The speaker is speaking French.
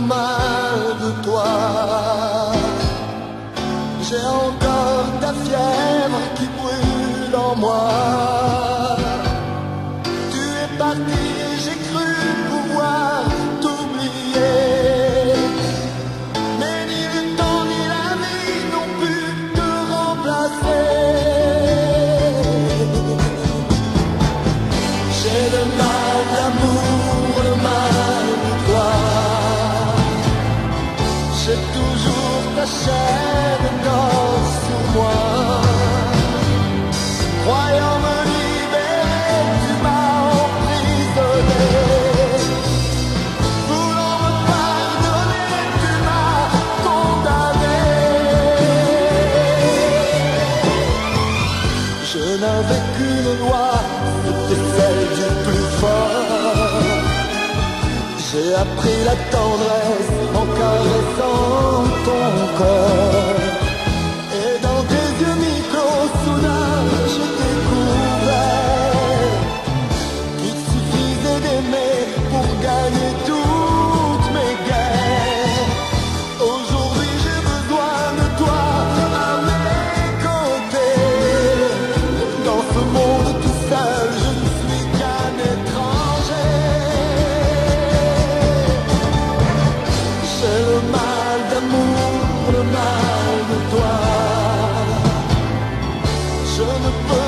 mal de toi. J'ai encore ta fièvre qui brûle en moi. Tu es parti j'ai cru pouvoir t'oublier. Mais ni le temps ni la vie n'ont pu te remplacer. J'ai le mal toujours ta chaîne d'or sur moi. Croyant me libérer, tu m'as emprisonné. Voulant me pardonner, tu m'as condamné. Je n'avais qu'une loi, J'ai appris la tendresse en caressant ton corps. de toi. Je ne peux